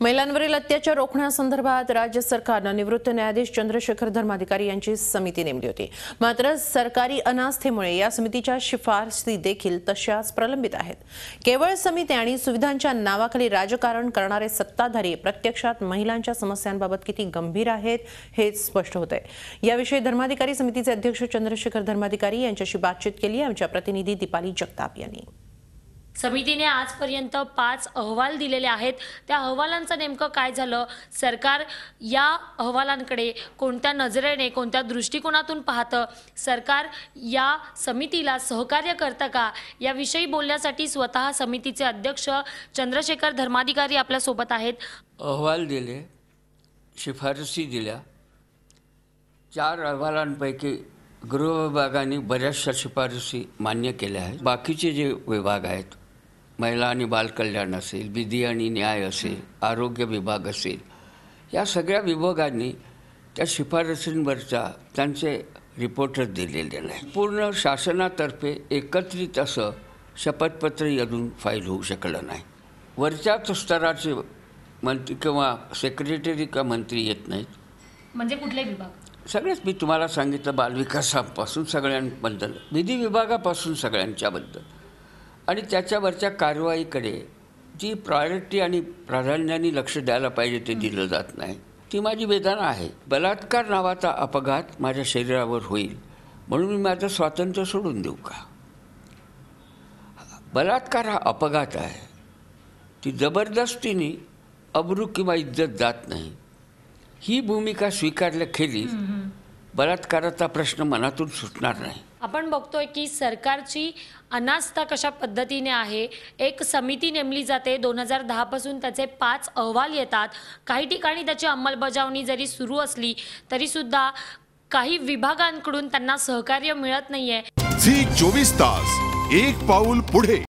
महिलांवरील अत्याचार रोखण्यासंदर्भात राज्य सरकारनं निवृत्त न्यायाधीश चंद्रशेखर धर्माधिकारी यांची समिती नेमली होती. मात्र सरकारी अनास्थेमुळे या समितीच्या शिफारसी देखील तशाच प्रलंबित आहेत. केवळ समिती आणि सुविधांच्या नावाखाली राजकारण करणारे सत्ताधारी प्रत्यक्षात महिलांच्या समस्यांबाबत किती गंभीर आहेत हेच स्पष्ट होत आहे याविषयी धर्माधिकारी समितीचे अध्यक्ष चंद्रशेखर धर्माधिकारी यांच्याशी बातचीत केली. आमच्या प्रतिनिधी दीपाली जगताप यांनी. समितीने आजपर्यंत पाच अहवाल दिलेले आहेत. त्या अहवालांचं नेमकं काय झालं? सरकार या अहवालांकडे कोणत्या नजरेने कोणत्या दृष्टिकोनातून पाहतं? सरकार या समितीला सहकार्य करतं का? याविषयी बोलण्यासाठी स्वतः समितीचे अध्यक्ष चंद्रशेखर धर्माधिकारी आपल्यासोबत आहेत. अहवाल दिले शिफारसी दिल्या. चार अहवालांपैकी गृह विभागाने बऱ्याचशा शिफारसी मान्य केल्या आहेत. बाकीचे जे विभाग आहेत महिला आणि बालकल्याण असेल विधी आणि न्याय असेल आरोग्य विभाग असेल या सगळ्या विभागांनी त्या शिफारसींवरच्या त्यांचे रिपोर्टच दिलेले नाही. पूर्ण शासनातर्फे एकत्रित असं शपथपत्र अजून फाईल होऊ शकलं नाही. वरच्याच स्तराचे मंत्री किंवा सेक्रेटरी किंवा मंत्री येत नाहीत. म्हणजे कुठले विभाग? सगळेच मी तुम्हाला सांगितलं बालविकासापासून सगळ्यांबद्दल विधी विभागापासून सगळ्यांच्याबद्दल. आणि त्याच्यावरच्या कारवाईकडे जी प्रायोरिटी आणि प्राधान्याने लक्ष द्यायला पाहिजे ते दिलं जात नाही. ती माझी वेदना आहे. बलात्कार नावाचा अपघात माझ्या शरीरावर होईल. म्हणून मी माझं स्वातंत्र्य सोडून देऊ का? बलात्कार हा अपघात आहे. ती जबरदस्तीने अब्रू किंवा इज्जत जात नाही. ही भूमिका स्वीकारल्याखेरीज बलात्काराचा प्रश्न मनातून सुटणार नाही. आपण बघतोय की सरकारची अनास्था कशा पद्धतीने आहे? एक समिती नेमली जाते. दोन हजार दहापासून त्याचे पाच अहवाल येतात. काही ठिकाणी त्याची अंमलबजावणी जरी सुरू असली तरीसुद्धा काही विभागांकडून त्यांना सहकार्य मिळत नाहीये. झी चोवीस तास एक पाऊल पुढे.